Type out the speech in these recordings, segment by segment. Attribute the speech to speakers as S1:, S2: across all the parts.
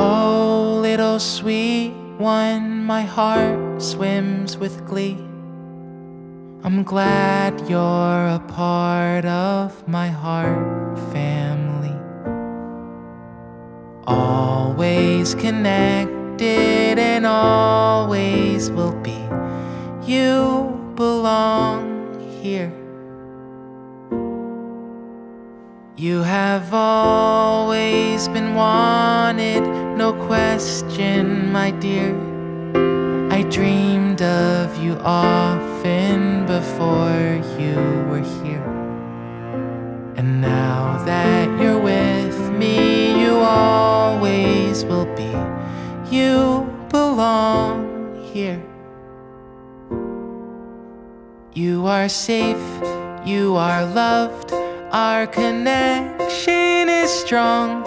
S1: Oh, little sweet one, my heart swims with glee. I'm glad you're a part of my heart family. Always connected and always will be. You belong here. You have always been wanted, no question, my dear. I dreamed of you often before you were here. And now that you're with me, you always will be. You belong here. You are safe, you are loved. Our connection is strong,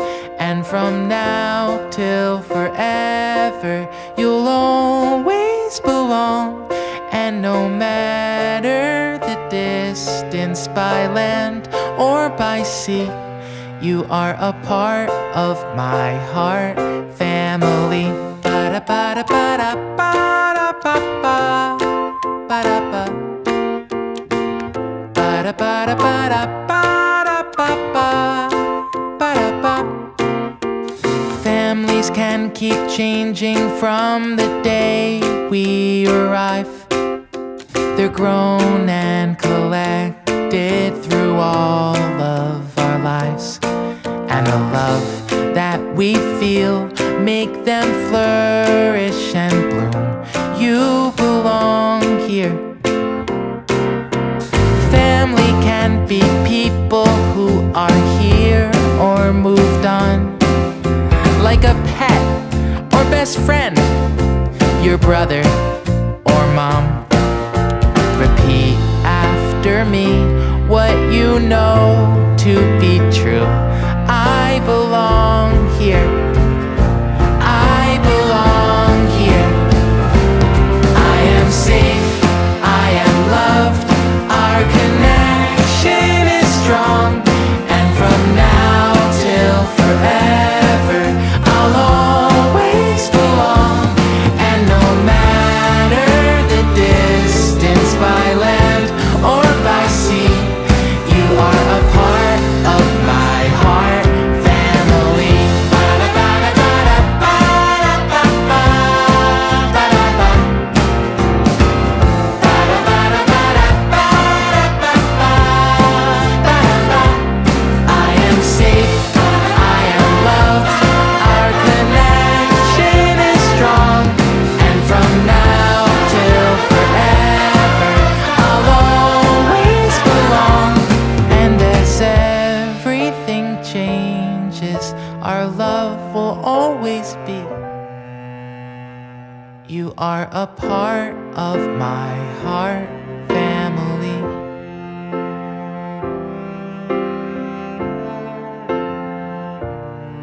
S1: from now till forever, you'll always belong. And no matter the distance by land or by sea, you are a part of my heart family. Ba-da-ba-da-ba-da-ba-da-ba-ba. Ba-da-ba. Ba-da-ba-da-ba-da-ba-da-ba-ba. Keep changing from the day we arrive. They're grown and collected through all of our lives. And the love that we feel make them flourish and bloom. You belong here. Family can be people who are best friend, your brother or mom. Repeat after me what you know to be true. I belong here. Changes, our love will always be. You are a part of my heart family.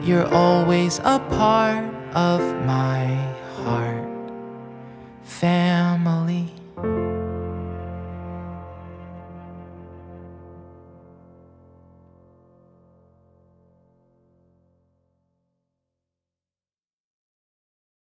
S1: You're always a part of my